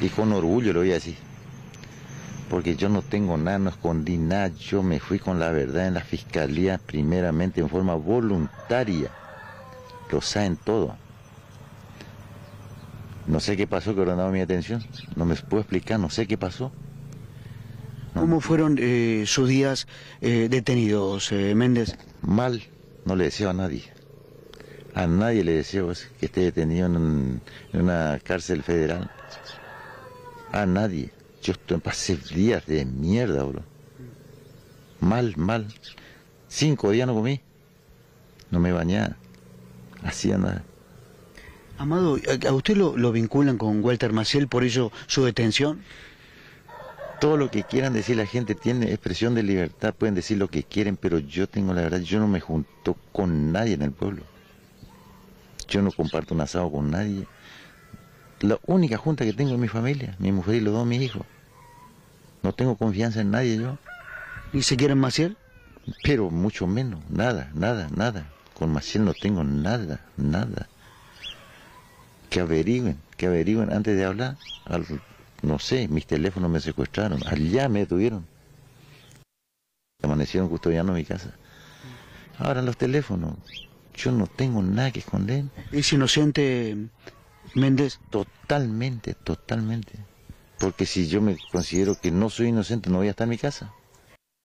Y con orgullo lo voy a decir. Porque yo no tengo nada, no escondí nada. Yo me fui con la verdad en la fiscalía, primeramente en forma voluntaria. Lo saben todo. No sé qué pasó que ordenaba mi atención. No me puedo explicar, no sé qué pasó. ¿Cómo fueron eh, sus días eh, detenidos, eh, Méndez? Mal, no le deseo a nadie. A nadie le deseo que esté detenido en, un- en una cárcel federal. A nadie. Yo estoy, pasé días de mierda, bro. Mal, mal. Cinco días no comí. No me bañaba. Hacía nada. Amado, ¿a usted lo, lo vinculan con Walter Maciel, por ello su detención? Todo lo que quieran decir la gente tiene expresión de libertad, pueden decir lo que quieren, pero yo tengo la verdad, yo no me junto con nadie en el pueblo. Yo no comparto un asado con nadie. La única junta que tengo es mi familia, mi mujer y los dos mis hijos. No tengo confianza en nadie yo, ¿Ni siquiera en Maciel? pero mucho menos, nada, nada, nada. Con Maciel no tengo nada, nada. Que averigüen, que averigüen antes de hablar. Al- no sé, mis teléfonos me secuestraron, allá me detuvieron. Amanecieron custodiando mi casa. Ahora los teléfonos, yo no tengo nada que esconder. ¿Es inocente Méndez? Totalmente, totalmente. Porque si yo me considero que no soy inocente, no voy a estar en mi casa.